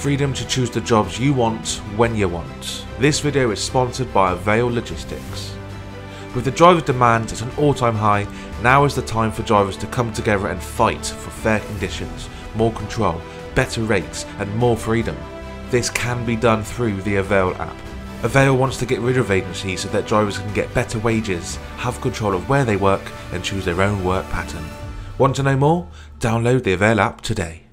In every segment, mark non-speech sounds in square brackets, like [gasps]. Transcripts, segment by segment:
freedom to choose the jobs you want when you want. This video is sponsored by Avail Logistics. With the driver demand at an all-time high, now is the time for drivers to come together and fight for fair conditions, more control, better rates and more freedom. This can be done through the Avail app. Avail wants to get rid of agencies so that drivers can get better wages, have control of where they work and choose their own work pattern. Want to know more? Download the Avail app today.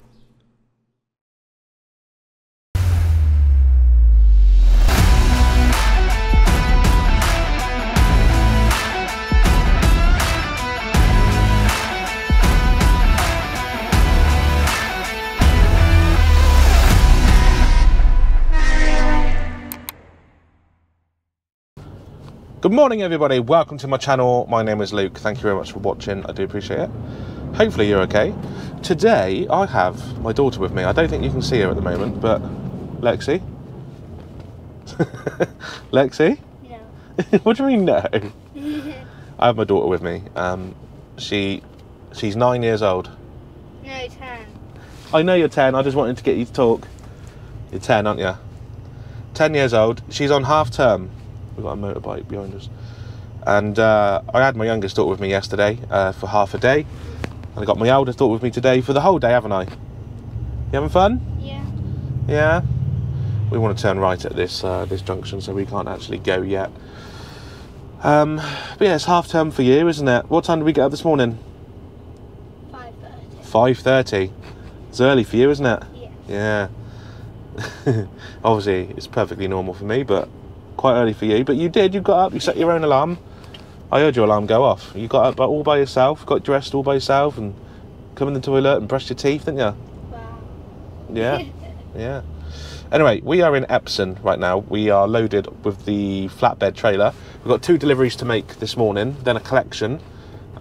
Good morning, everybody. Welcome to my channel. My name is Luke. Thank you very much for watching. I do appreciate it. Hopefully, you're okay. Today, I have my daughter with me. I don't think you can see her at the moment, but Lexi. [laughs] Lexi? No. [laughs] what do you mean, no? [laughs] I have my daughter with me. Um, she, she's nine years old. no, ten. I know you're 10. I just wanted to get you to talk. You're 10, aren't you? 10 years old. She's on half term. We've got a motorbike behind us. And uh, I had my youngest daughter with me yesterday uh, for half a day. And I got my eldest daughter with me today for the whole day, haven't I? You having fun? Yeah. Yeah. We want to turn right at this uh, this junction, so we can't actually go yet. Um, but yeah, it's half term for you, isn't it? What time did we get up this morning? Five thirty. Five thirty. It's early for you, isn't it? Yeah. Yeah. [laughs] Obviously, it's perfectly normal for me, but quite early for you. But you did. You got up. You set your own alarm. I heard your alarm go off. You got up all by yourself. Got dressed all by yourself, and come in the toilet and brushed your teeth, didn't you? Wow. Yeah. [laughs] yeah. Anyway, we are in Epsom right now. We are loaded with the flatbed trailer. We've got two deliveries to make this morning, then a collection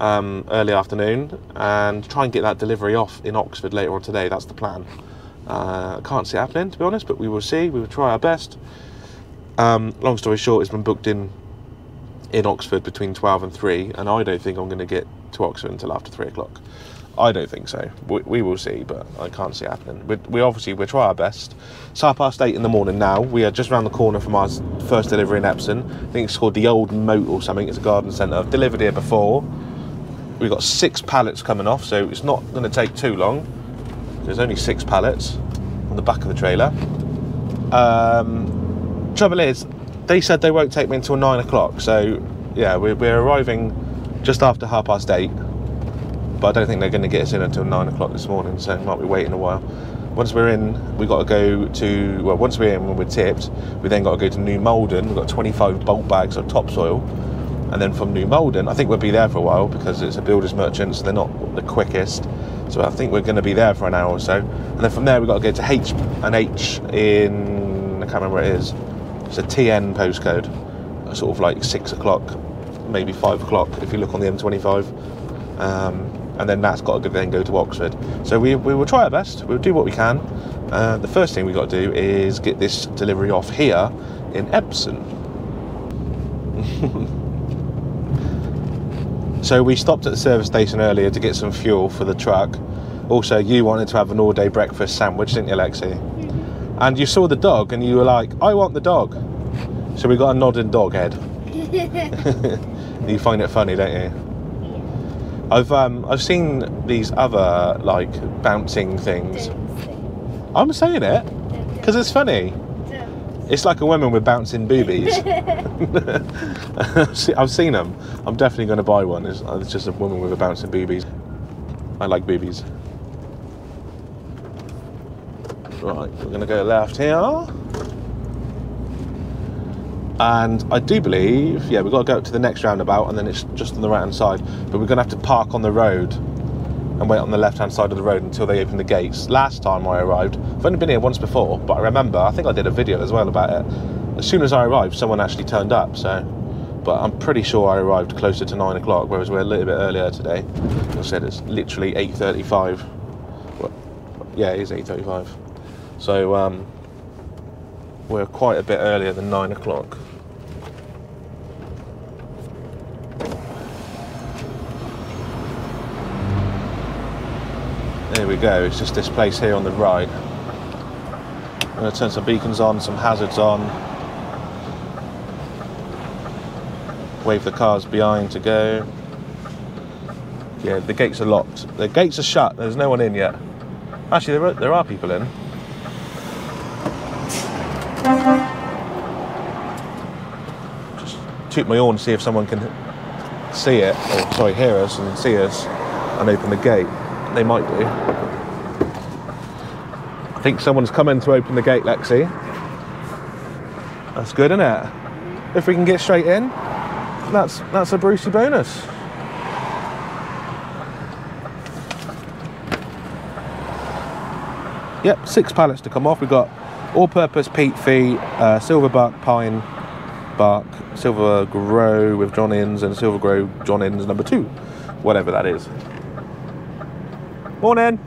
um, early afternoon, and try and get that delivery off in Oxford later on today. That's the plan. Uh, can't see it happening, to be honest, but we will see. We will try our best. Um, long story short, it's been booked in in Oxford between 12 and 3, and I don't think I'm going to get to Oxford until after 3 o'clock. I don't think so. We, we will see, but I can't see it happening. We, we obviously we'll try our best. It's half past eight in the morning now. We are just around the corner from our first delivery in Epsom. I think it's called the Old Moat or something. It's a garden centre. I've delivered here before. We've got six pallets coming off, so it's not going to take too long. There's only six pallets on the back of the trailer. Um, trouble is, they said they won't take me until nine o'clock. So yeah, we're, we're arriving just after half past eight but I don't think they're going to get us in until nine o'clock this morning, so might be waiting a while. Once we're in, we got to go to well. Once we're in, when we're tipped, we then got to go to New Malden. We've got 25 bulk bags of topsoil, and then from New Malden, I think we'll be there for a while because it's a builders merchant, so they're not the quickest. So I think we're going to be there for an hour or so, and then from there we've got to go to H and H in I can't remember where it is. It's a TN postcode, sort of like six o'clock, maybe five o'clock if you look on the M25. Um, and then that's got to then go to Oxford. So we, we will try our best. We'll do what we can. Uh, the first thing we've got to do is get this delivery off here in Epsom. [laughs] so we stopped at the service station earlier to get some fuel for the truck. Also, you wanted to have an all-day breakfast sandwich, didn't you, Lexi? And you saw the dog, and you were like, "I want the dog." So we got a nodding dog head. [laughs] you find it funny, don't you? I've um I've seen these other like bouncing things. Don't. I'm saying it because it's funny. don't. It's like a woman with bouncing boobies. [laughs] [laughs] I've seen them. I'm definitely going to buy one. It's, it's just a woman with a bouncing boobies. I like boobies. Right, we're going to go left here. And I do believe, yeah, we've got to go up to the next roundabout and then it's just on the right hand side. But we're going to have to park on the road and wait on the left hand side of the road until they open the gates. Last time I arrived, I've only been here once before, but I remember, I think I did a video as well about it. As soon as I arrived, someone actually turned up, so. But I'm pretty sure I arrived closer to nine o'clock, whereas we're a little bit earlier today. I said it's literally 8.35. Well, yeah, it is 8.35. So, um, we're quite a bit earlier than nine o'clock. There we go. It's just this place here on the right. I'm going to turn some beacons on, some hazards on. Wave the cars behind to go. Yeah, the gates are locked. The gates are shut. There's no one in yet. Actually, there are, there are people in. Toot my horn, see if someone can see it, or sorry, hear us and see us, and open the gate. They might do. I think someone's coming to open the gate, Lexi. That's good, isn't it? If we can get straight in, that's that's a Brucie bonus. Yep, six pallets to come off. We've got all-purpose peat free, uh, silver bark pine bark, SylvaGrow with John Innes, and SylvaGrow John Innes number two, whatever that is. Morning.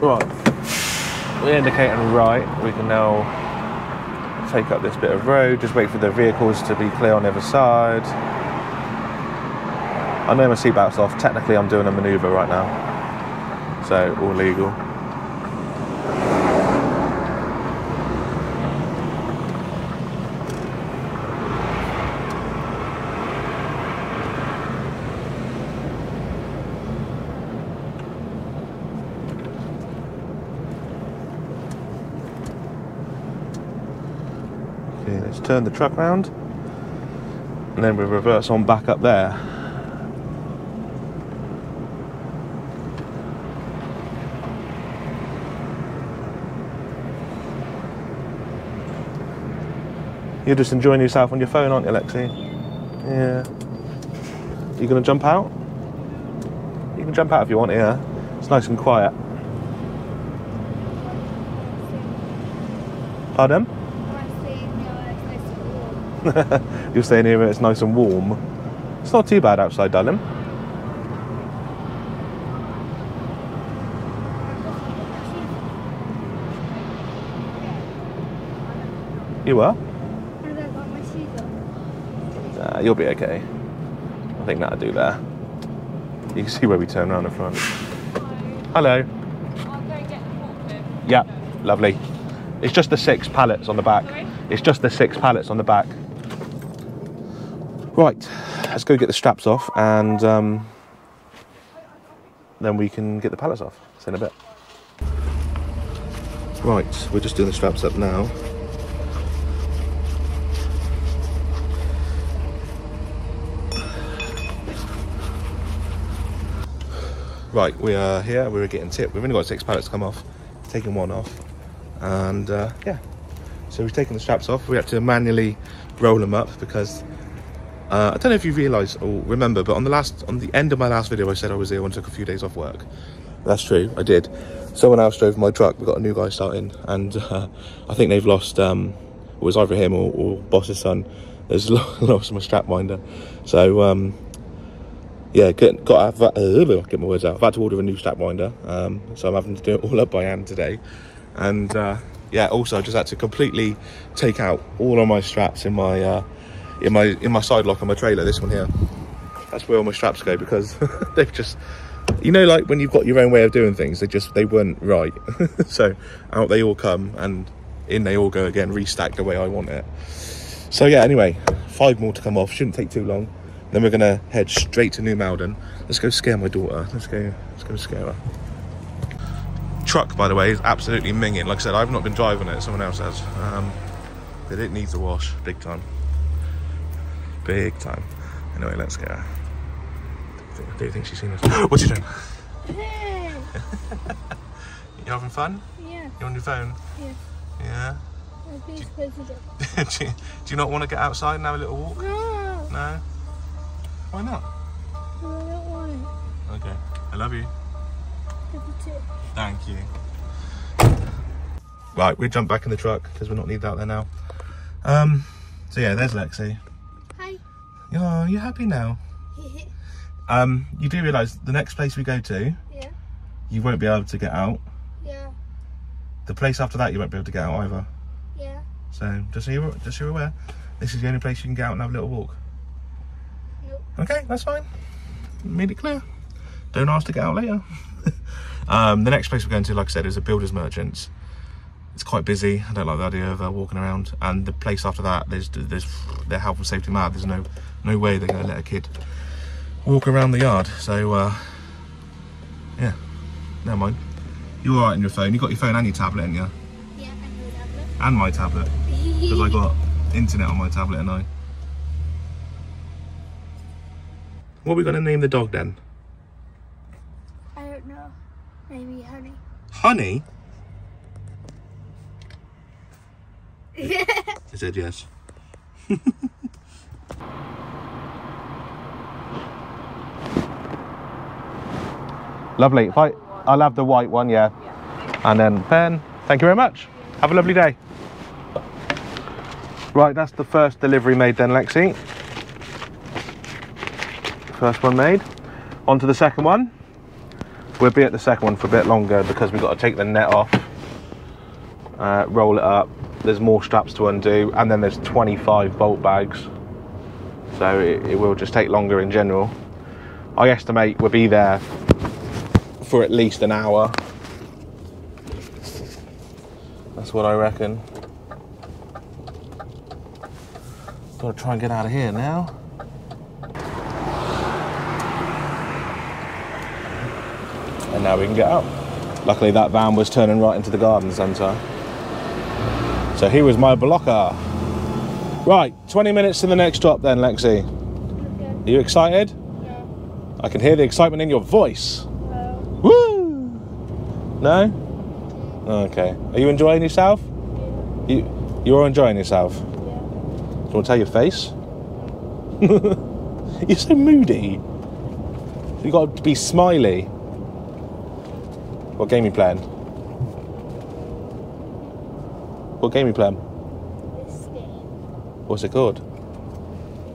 Right, we're indicating right. We can now take up this bit of road, just wait for the vehicles to be clear on the other side. I know my seatbelt's off. Technically, I'm doing a manoeuvre right now, so all legal. Okay, let's turn the truck round, and then we reverse on back up there. You're just enjoying yourself on your phone, aren't you, Lexi? Yeah. You gonna jump out? You can jump out if you want, yeah. It's nice and quiet. Pardon? [laughs] You're staying here where it's nice and warm. It's not too bad outside, darling. You are? Uh, you'll be okay. I think that'll do there. You can see where we turn around in front. Hello. I'll go get the forklift. Yeah, lovely. It's just the six pallets on the back. Sorry? It's just the six pallets on the back. Right, let's go get the straps off and um, then we can get the pallets off. See in a bit. Right, we're just doing the straps up now. Right, we are here. We're getting tipped. We've only got six pallets to come off. Taking one off, and uh, yeah. So we've taken the straps off. We had to manually roll them up because uh, I don't know if you realise or remember, but on the last, on the end of my last video, I said I was ill and took a few days off work. That's true, I did. Someone else drove my truck. We've got a new guy starting, and uh, I think they've lost. Um, it was either him or, or boss's son. There's [laughs] lost my strap winder. So um, yeah, get, got to have, uh, get my words out. I've had to order a new strap winder, um, so I'm having to do it all up by hand today. And uh, yeah, also I just had to completely take out all of my straps in my uh, in my in my side lock on my trailer. This one here, that's where all my straps go because [laughs] they've just, you know, like when you've got your own way of doing things, they just they weren't right. [laughs] so out they all come and in they all go again, restacked the way I want it. So yeah, anyway, five more to come off. Shouldn't take too long. Then we're gonna head straight to New Malden. Let's go scare my daughter. Let's go. Let's go scare her. Truck, by the way, is absolutely minging. Like I said, I've not been driving it. Someone else has. Um, but it needs a wash, big time. Big time. Anyway, let's get her. Do you think she's seen us? [gasps] What's you doing? Hey. You having fun? Yeah. You on your phone? Yeah. Yeah. I'll [laughs] be do, you, do you not want to get outside and have a little walk? No. No. Why not? I don't want it. Okay. I love you. Give it to Thank you. Right, we jump back in the truck because we're not needed out there now. Um, so yeah, there's Lexi. Oh, you're happy now? [laughs] Um, you do realise the next place we go to, yeah. you won't be able to get out. Yeah. The place after that you won't be able to get out either. Yeah. So just so you're, just so you're aware, this is the only place you can get out and have a little walk. Nope. Okay, that's fine. Made it clear. Don't ask to get out later. [laughs] um, the next place we're going to, like I said, is a builder's merchants. It's quite busy. I don't like the idea of uh, walking around. And the place after that, there's there's they're health and safety mad. There's no no way they're going to let a kid walk around the yard. So uh, yeah, never mind. You're all right on your phone. You got your phone and your tablet, haven't you? Yeah, and your tablet. And my tablet [laughs] because I got internet on my tablet and I. What are we going to name the dog then? I don't know. Maybe honey. Honey? [laughs] I said yes. [laughs] Lovely. If I, I'll have the white one, yeah. And then pen. Thank you very much. Have a lovely day. Right, that's the first delivery made then, Lexi. First one made. On to the second one. We'll be at the second one for a bit longer because we've got to take the net off, uh, roll it up. There's more straps to undo, and then there's 25 bolt bags. So it, it will just take longer in general. I estimate we'll be there for at least an hour. That's what I reckon. Gotta try and get out of here now. and now we can get out. Luckily, that van was turning right into the garden centre. So he was my blocker. Right, 20 minutes to the next stop then, Lexi. Okay. Are you excited? Yeah. I can hear the excitement in your voice. No? Oh, okay. Are you enjoying yourself? You, you're enjoying yourself? yeah. Do you want to tell your face? [laughs] You're so moody. You got to be smiley. What game you playing? What game you playing? This game. What's it called?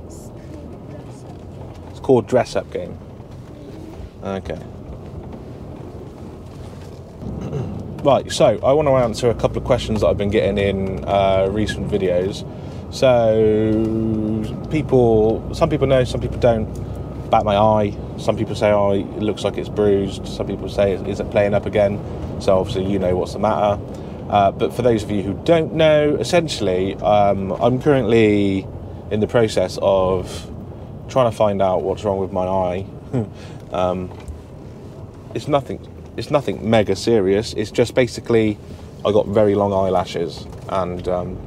It's called Dress Up. It's called Dress Up Game. Okay. Right, so I want to answer a couple of questions that I've been getting in uh, recent videos. So, people, some people know, some people don't. About my eye, some people say, oh, it looks like it's bruised. Some people say, is it playing up again? So, obviously, you know what's the matter. Uh, but for those of you who don't know, essentially, um, I'm currently in the process of trying to find out what's wrong with my eye. [laughs] um, it's nothing. It's nothing mega serious. It's just basically I got very long eyelashes, and um,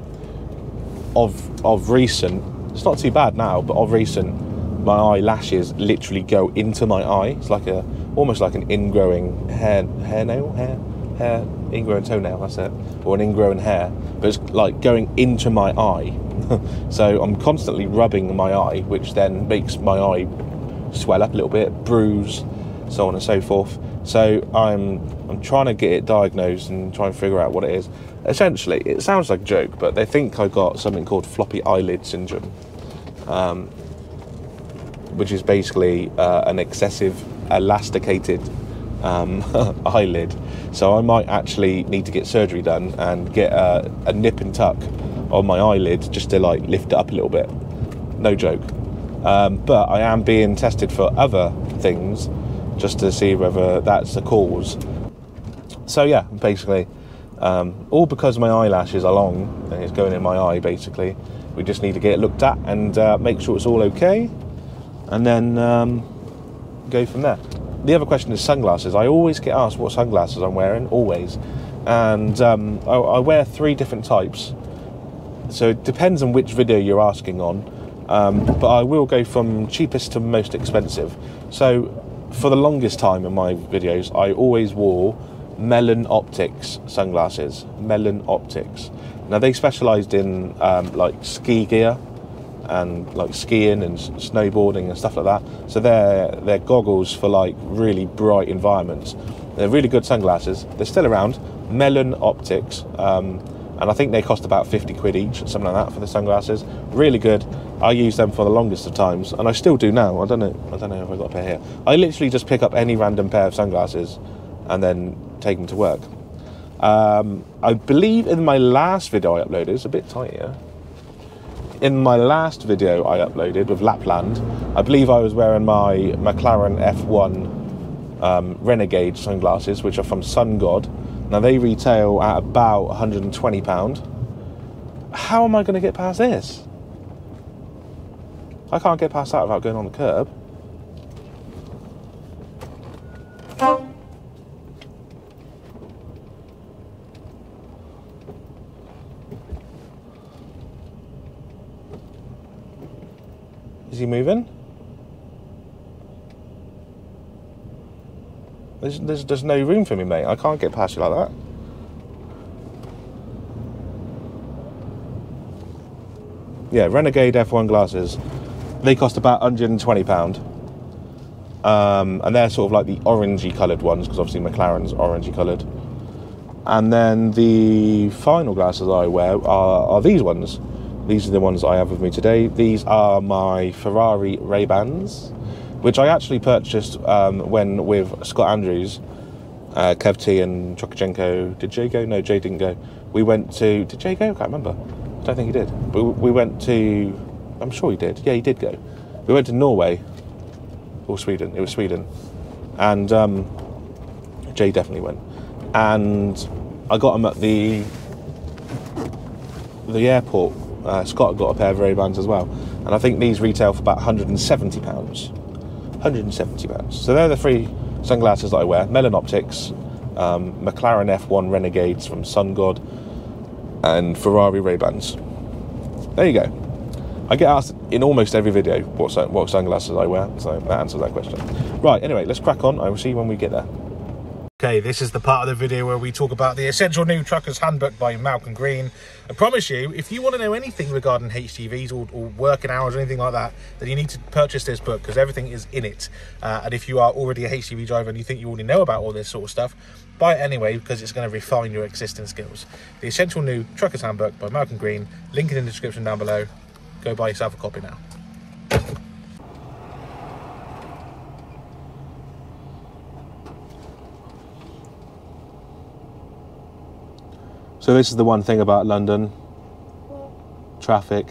of of recent, it's not too bad now, but of recent, my eyelashes literally go into my eye. It's like a almost like an ingrowing hair hair nail hair hair ingrowing toenail. That's it, or an ingrowing hair, but it's like going into my eye. [laughs] so I'm constantly rubbing my eye, which then makes my eye swell up a little bit, bruise, so on and so forth. So I'm I'm trying to get it diagnosed and try and figure out what it is. Essentially, it sounds like a joke, but they think I got something called floppy eyelid syndrome, um, which is basically uh, an excessive elasticated um, [laughs] eyelid. So I might actually need to get surgery done and get a, a nip and tuck on my eyelid just to like lift it up a little bit. No joke. Um, but I am being tested for other things just to see whether that's the cause. So yeah, basically, um, all because my eyelashes are long and it's going in my eye. Basically, we just need to get it looked at and uh, make sure it's all okay, and then um, go from there. The other question is sunglasses. I always get asked what sunglasses I'm wearing, always, and um, I, I wear three different types. So it depends on which video you're asking on. Um, but I will go from cheapest to most expensive. So for the longest time in my videos, I always wore Melon Optics sunglasses. Melon Optics. Now they specialised in um, like ski gear and like skiing and snowboarding and stuff like that. So they're they're goggles for like really bright environments. They're really good sunglasses. They're still around. Melon Optics. Um, and I think they cost about 50 quid each, something like that, for the sunglasses. Really good. I use them for the longest of times, and I still do now. I don't know. I don't know if I've got a pair here. I literally just pick up any random pair of sunglasses, and then take them to work. Um, I believe in my last video I uploaded, it's a bit tight here. In my last video I uploaded with Lapland, I believe I was wearing my McLaren F1 um, Renegade sunglasses, which are from SunGod. Now they retail at about £120. How am I going to get past this? I can't get past that without going on the curb. Is he moving? There's, there's, there's no room for me, mate. I can't get past you like that. Yeah, Renegade F1 glasses. They cost about £120. Um, and they're sort of like the orangey coloured ones, because obviously McLaren's orangey coloured. And then the final glasses I wear are, are these ones. These are the ones I have with me today. These are my Ferrari Ray-Bans, which I actually purchased um, when with Scott Andrews, uh, Kev T and Chokachenko. Did Jay go? No, Jay didn't go. We went to. Did Jay go? I can't remember. I don't think he did. But we went to. I'm sure he did. Yeah, he did go. We went to Norway or Sweden. It was Sweden, and um, Jay definitely went. And I got him at the the airport. Uh, Scott got a pair of Ray Bans as well, and I think these retail for about 170 pounds. 170 pounds. So they're the three sunglasses that I wear: Melon Optics, um, McLaren F1 Renegades from SunGod, and Ferrari Ray Bans. There you go. I get asked in almost every video what, what sunglasses I wear, so that answers that question. Right, anyway, let's crack on. I will see you when we get there. Okay, this is the part of the video where we talk about the Essential New Trucker's Handbook by Malcolm Green. I promise you, if you want to know anything regarding HGVs or, or working hours or anything like that, then you need to purchase this book because everything is in it. Uh, and if you are already a HGV driver and you think you already know about all this sort of stuff, buy it anyway because it's going to refine your existing skills. The Essential New Trucker's Handbook by Malcolm Green, link in the description down below. Go buy yourself a copy now. So this is the one thing about London, Well, traffic.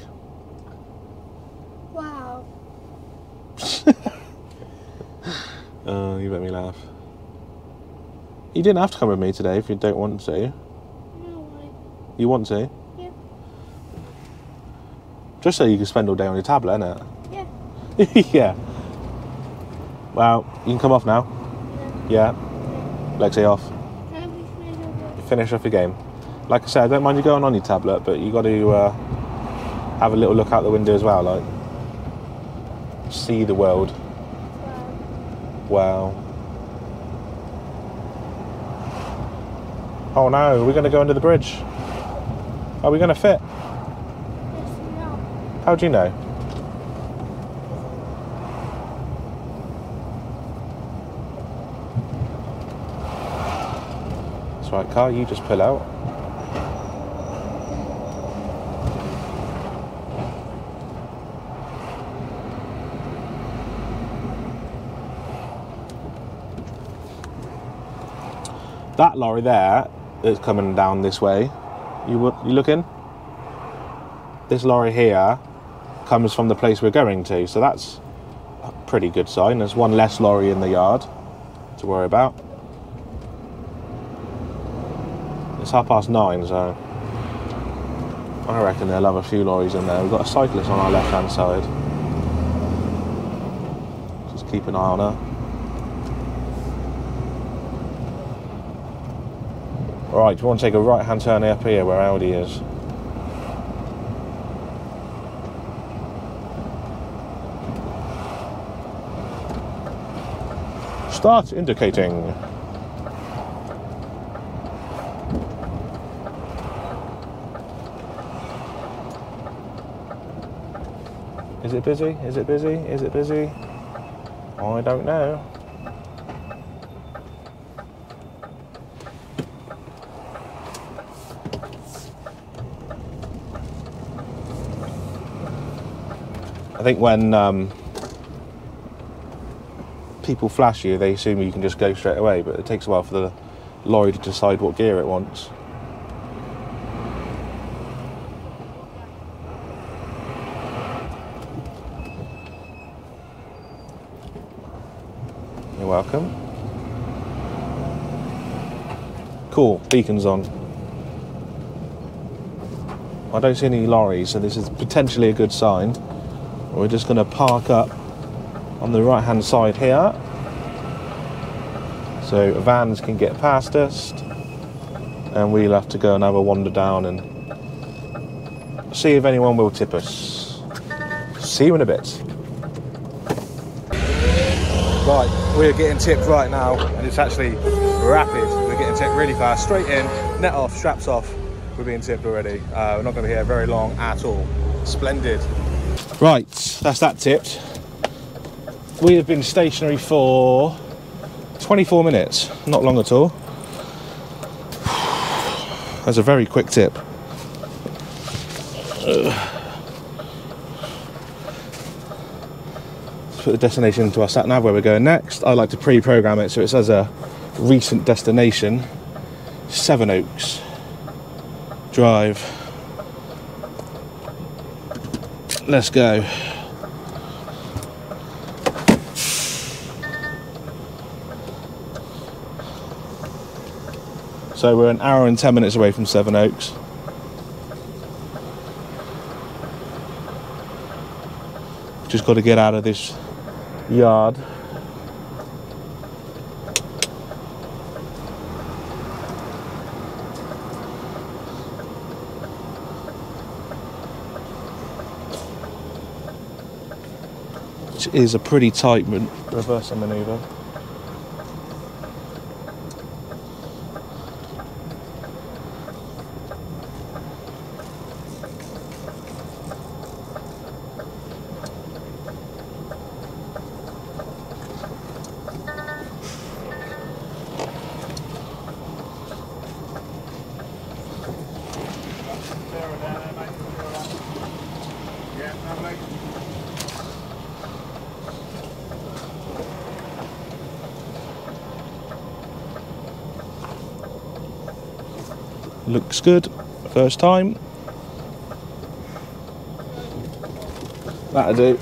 wow. [laughs] Oh, you make me laugh. You didn't have to come with me today if you don't want to. You know what? You want to? Just so you can spend all day on your tablet, innit? Yeah. [laughs] yeah. Well, you can come off now. Yeah. Yeah. Lexi off. Finish? Finish off your game. Like I said, I don't mind you going on your tablet, but you got to uh, have a little look out the window as well, like see the world. Wow. Wow. Oh no, we're going to go under the bridge. Are we going to fit? How do you know? That's right, car, you just pull out. That lorry there is coming down this way. You you looking? This lorry here comes from the place we're going to, so that's a pretty good sign. There's one less lorry in the yard to worry about. It's half past nine, so I reckon they'll have a few lorries in there. We've got a cyclist on our left hand side. Just keep an eye on her. Right, do you want to take a right hand turn up here where Audi is? Start indicating. Is it busy? Is it busy? Is it busy? I don't know. I think when um, people flash you, they assume you can just go straight away, but it takes a while for the lorry to decide what gear it wants. You're welcome. Cool, beacon's on. I don't see any lorries, so this is potentially a good sign. We're just going to park up on the right hand side here. So vans can get past us, and we'll have to go and have a wander down and see if anyone will tip us. See you in a bit. Right, we're getting tipped right now, and it's actually rapid. We're getting tipped really fast, straight in, net off, straps off. We're being tipped already. Uh, we're not going to be here very long at all. Splendid. Right, that's that tipped. We have been stationary for 24 minutes, not long at all. That's a very quick tip. Let's put the destination into our sat nav where we're going next. I like to pre program it so it says a recent destination Sevenoaks Drive. Let's go. So we're an hour and 10 minutes away from Sevenoaks. Just got to get out of this yard. Which is a pretty tight reversal maneuver. Looks good. First time. That'll do.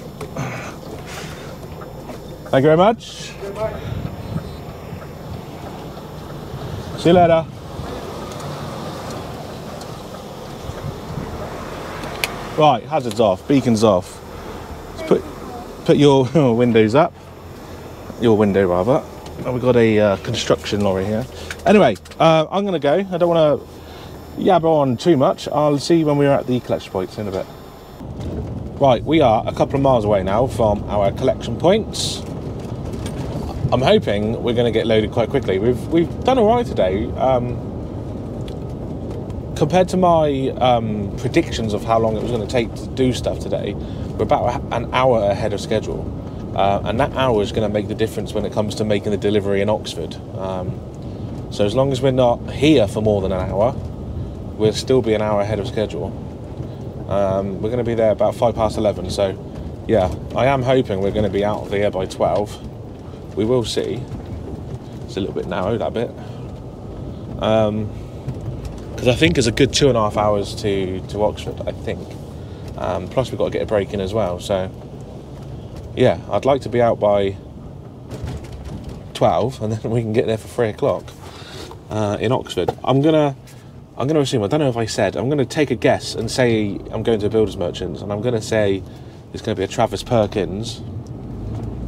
Thank you very much. See you later. Right, hazards off, beacons off. Let's put put your [laughs] windows up. Your window rather. And we've got a uh, construction lorry here. Anyway, uh, I'm going to go. I don't want to yabber on too much. I'll see when we're at the collection points in a bit. Right, we are a couple of miles away now from our collection points. I'm hoping we're going to get loaded quite quickly. We've we've done all right today. Um, compared to my um, predictions of how long it was going to take to do stuff today, we're about an hour ahead of schedule. Uh, and that hour is going to make the difference when it comes to making the delivery in Oxford. Um, so as long as we're not here for more than an hour, we'll still be an hour ahead of schedule. Um, we're going to be there about five past eleven. So, yeah, I am hoping we're going to be out of here by twelve. We will see. It's a little bit narrow that bit. Because I think it's a good two and a half hours to to Oxford. I think. Um, plus we've got to get a break in as well. So, yeah, I'd like to be out by twelve, and then we can get there for three o'clock uh, in Oxford. I'm gonna. I'm going to assume, I don't know if I said, I'm going to take a guess and say I'm going to a Builders Merchants and I'm going to say it's going to be a Travis Perkins.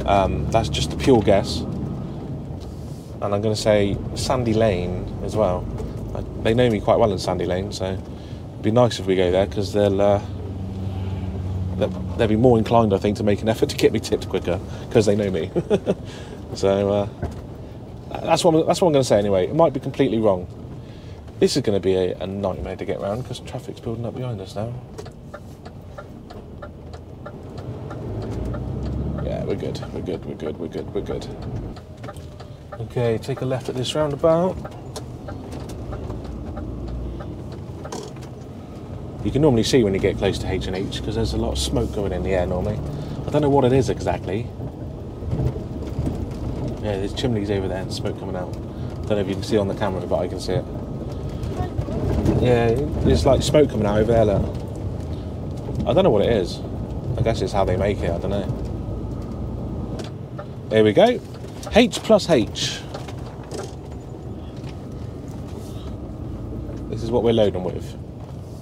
Um, that's just a pure guess. And I'm going to say Sandy Lane as well. I, they know me quite well in Sandy Lane, so it'd be nice if we go there because they'll, uh, they'll, they'll be more inclined, I think, to make an effort to get me tipped quicker because they know me. [laughs] so uh, that's, what, I'm- that's what I'm going to say anyway. It might be completely wrong. This is going to be a, a nightmare to get around because traffic's building up behind us now. Yeah, we're good. We're good. We're good. We're good. We're good. Okay, take a left at this roundabout. You can normally see when you get close to H and H because there's a lot of smoke going in the air normally. I don't know what it is exactly. Yeah, there's chimneys over there and smoke coming out. I don't know if you can see it on the camera, but I can see it. Yeah, there's like smoke coming out over there. Look. I don't know what it is. I guess it's how they make it. I don't know. There we go. H plus H. This is what we're loading with.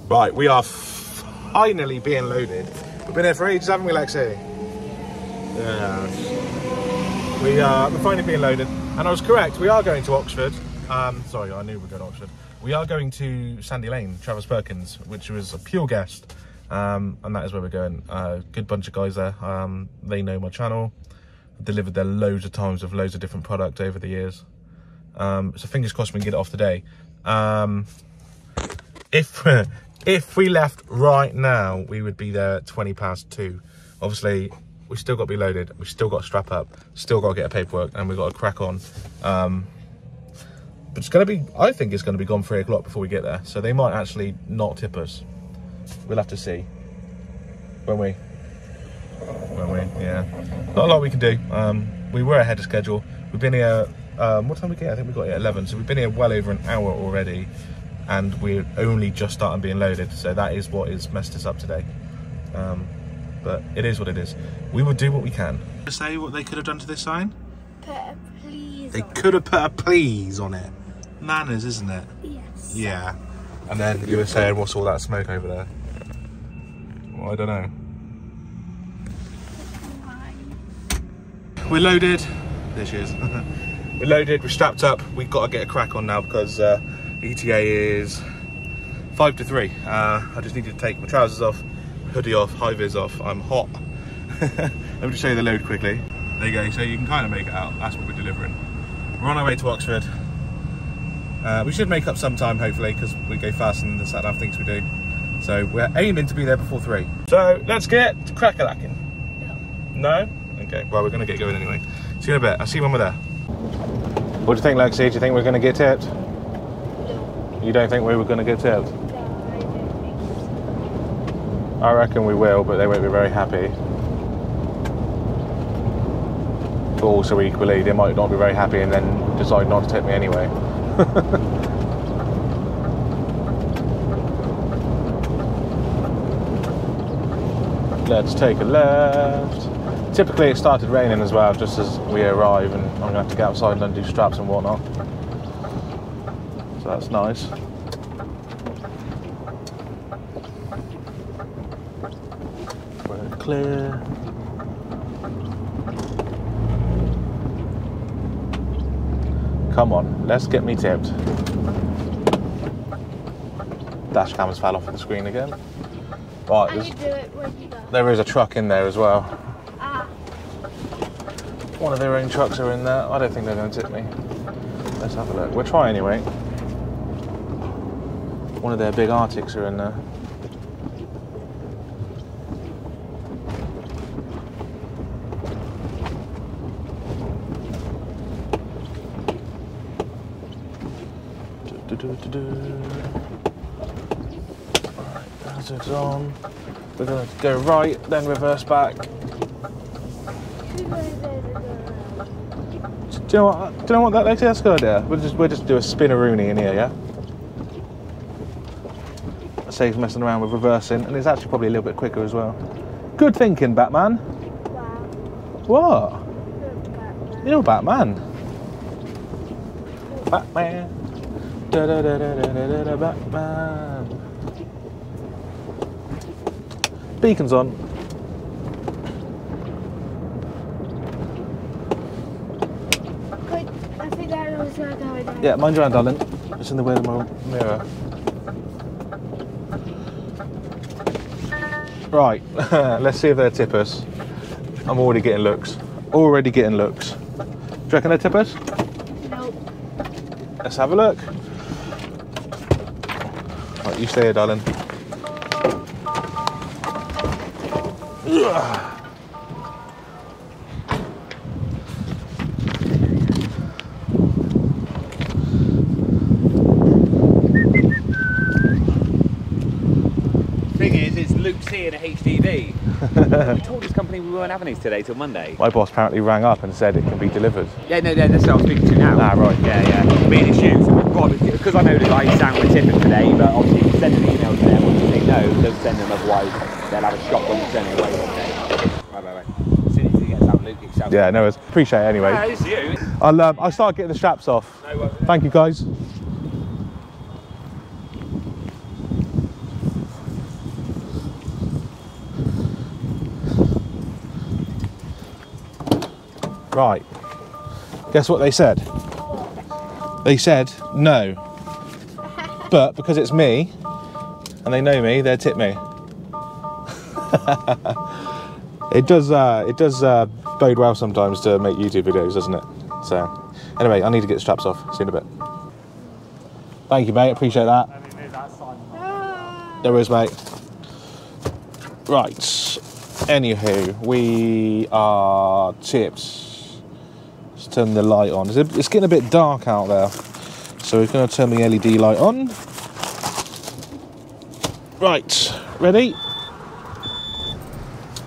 Right, we are finally being loaded. We've been here for ages, haven't we, Lexi? Yeah. We are we're finally being loaded. And I was correct, we are going to Oxford. Um, sorry, I knew we were going to Oxford. We are going to Sandy Lane, Travis Perkins, which was a pure guest. Um, and that is where we're going. Uh, good bunch of guys there. Um, they know my channel. I've delivered there loads of times with loads of different product over the years. Um, so fingers crossed we can get it off today. Um, if [laughs] if we left right now, we would be there at 20 past two. Obviously, we still got to be loaded. We've still got to strap up. Still got to get a paperwork, and we've got to crack on. Um, but it's going to be, I think it's going to be gone three o'clock before we get there. So they might actually not tip us. We'll have to see. When we? When we? Yeah. Not a lot we can do. Um, we were ahead of schedule. We've been here. Um, what time we get? I think we got here at 11. So we've been here well over an hour already, and we're only just starting being loaded. So that is what has messed us up today. Um, but it is what it is. We will do what we can. Say what they could have done to this sign. Put a please They on. could have put a please on it. Manners, isn't it? Yes. Yeah. And then you were saying, what's all that smoke over there? Well, I don't know. We're loaded. There she is. [laughs] we're loaded, we're strapped up. We've got to get a crack on now because uh, ETA is five to three. Uh, I just need to take my trousers off, hoodie off, high vis off. I'm hot. [laughs] Let me just show you the load quickly. There you go. So you can kind of make it out. That's what we're delivering. We're on our way to Oxford. Uh, we should make up some time, hopefully, because we go faster than the sat nav thinks we do. So we're aiming to be there before three. So let's get crack-a-lacking. No. Okay, well, we're going to get going anyway. See you in a bit. I'll see you when we're there. What do you think, Lexi? Do you think we're going to get tipped? You don't think we were going to get tipped? I reckon we will, but they won't be very happy. But also equally, they might not be very happy and then decide not to tip me anyway. [laughs] Let's take a left. Typically it started raining as well just as we arrive and I'm gonna have to get outside and undo straps and whatnot. So that's nice. Clear. Come on, let's get me tipped. Dash cams fell off the screen again. Right, there's- you do it when you there is a truck in there as well. Ah, One of their own trucks are in there. I don't think they're going to tip me. Let's have a look. We'll try anyway. One of their big artics are in there. Hazards on. We're going to go right, then reverse back. two ways over Do you know what? Do you know what that? That's a good idea. We'll just we'll just do a spinneroonie in here, yeah. That saves messing around with reversing, and it's actually probably a little bit quicker as well. Good thinking, Batman. Wow. What? You're Batman. Batman. Da da da da da da da Batman. Beacon's on. Good. I think that was not going down. Yeah, mind your hand, darling. It's in the way of my mirror. Right, [laughs] let's see if they'll tip us. I'm already getting looks. Already getting looks. Do you reckon they'll tip us? Nope. Let's have a look. Right, you stay here, darling. These today till Monday. My boss apparently rang up and said it can be delivered. Yeah, no, no, that's what I'm speaking to now. Ah, right. Yeah, yeah. Me and his shoes. Because I know the guys down with tipping today, but obviously if you send an email to them once say no, don't send them, otherwise they'll have a shock when you send it away one day. Right, right, right. As soon as he gets out, Luke gets out. Yeah, no, worries. appreciate it anyway. Yeah, it's you. I'll, um, I'll start getting the straps off. No. Thank you, guys. Right. Guess what they said? They said no. But because it's me and they know me, they'll tip me. [laughs] it does uh, it does uh, bode well sometimes to make YouTube videos, doesn't it? So anyway, I need to get the straps off. See you in a bit. Thank you, mate. Appreciate that. There is, mate. Right. Anywho, we are tipped. Turn the light on. It's getting a bit dark out there, so we're going to turn the LED light on. Right. Ready?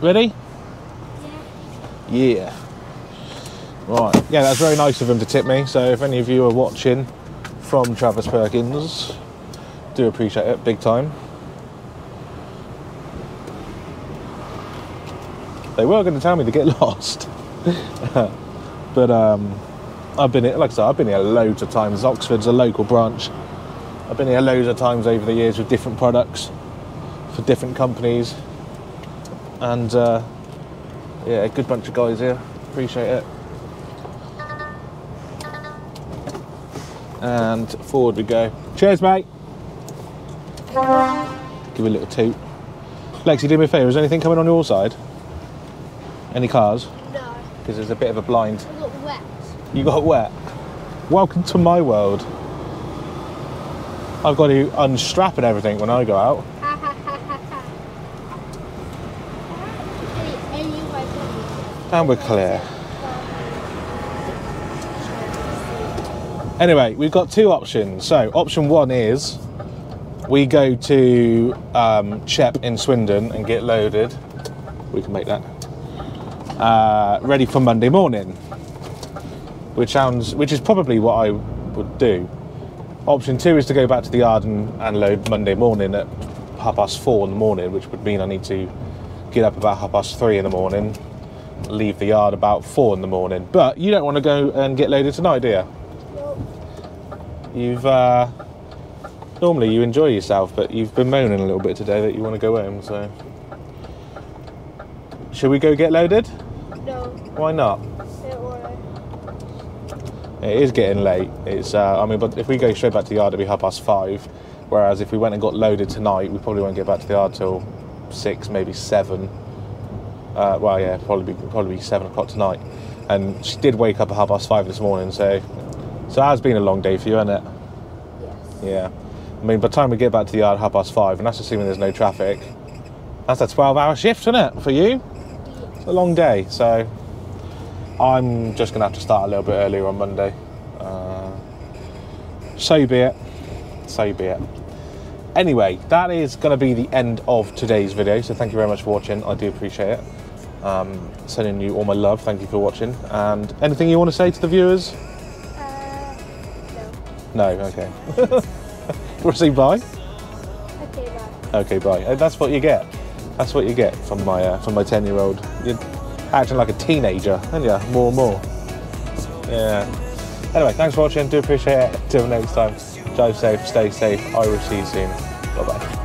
Ready? Yeah. Right. Yeah, that's very nice of him to tip me. So if any of you are watching from Travis Perkins, do appreciate it big time. They were going to tell me to get [laughs] lost, [laughs] but um, I've been here. Like I said, I've been here loads of times. Oxford's a local branch. I've been here loads of times over the years with different products for different companies, and uh, yeah, a good bunch of guys here. Appreciate it. And forward we go. Cheers, mate. Give a little toot. Lexi, do me a favour. Is anything coming on your side? Any cars? No, Because there's a bit of a blind. I got wet. You got wet. Welcome to my world. I've got to unstrap and everything when I go out. And you guys And we're clear. Anyway, we've got two options. So, option one is we go to um, Shep in Swindon and get loaded. We can make that. Uh, ready for Monday morning, which sounds, which is probably what I would do. Option two is to go back to the yard and, and load Monday morning at half past four in the morning, which would mean I need to get up about half past three in the morning, leave the yard about four in the morning. But you don't want to go and get loaded tonight, do you? You've uh, normally you enjoy yourself, but you've been moaning a little bit today that you want to go home. So, should we go get loaded? No, Why not? It is getting late. It's uh, I mean, but if we go straight back to the yard, it'll be half past five. Whereas if we went and got loaded tonight, we probably won't get back to the yard till six, maybe seven. Uh, well, yeah, probably be, probably be seven o'clock tonight. And she did wake up at half past five this morning, so so it has been a long day for you, hasn't it? Yes. Yeah. I mean, by the time we get back to the yard, half past five, and that's assuming there's no traffic. That's a 12-hour shift, isn't it, for you? It's a long day, so I'm just gonna have to start a little bit earlier on Monday. Uh, so be it. So be it. Anyway, that is going to be the end of today's video. So thank you very much for watching. I do appreciate it. Um, sending you all my love. Thank you for watching. And anything you want to say to the viewers? Uh, No. Okay. [laughs] want to say bye? Okay, bye. Okay, bye. Uh, That's what you get. That's what you get from my uh, from my ten year old. You're acting like a teenager, and yeah. More and more. Yeah. Anyway, thanks for watching. Do appreciate it. Till next time. Drive safe, stay safe. I will see you soon. Bye bye.